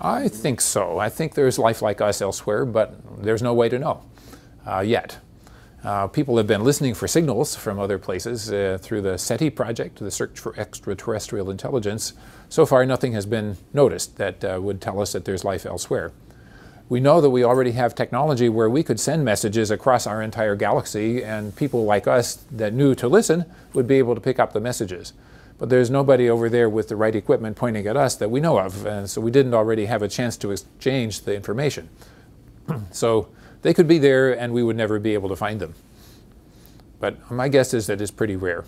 I think so. I think there's life like us elsewhere, but there's no way to know uh, yet. Uh, people have been listening for signals from other places uh, through the SETI project, the Search for Extraterrestrial Intelligence. So far, nothing has been noticed that uh, would tell us that there's life elsewhere. We know that we already have technology where we could send messages across our entire galaxy, and people like us that knew to listen would be able to pick up the messages. But there's nobody over there with the right equipment pointing at us that we know of, and so we didn't already have a chance to exchange the information. so they could be there and we would never be able to find them. But my guess is that it's pretty rare.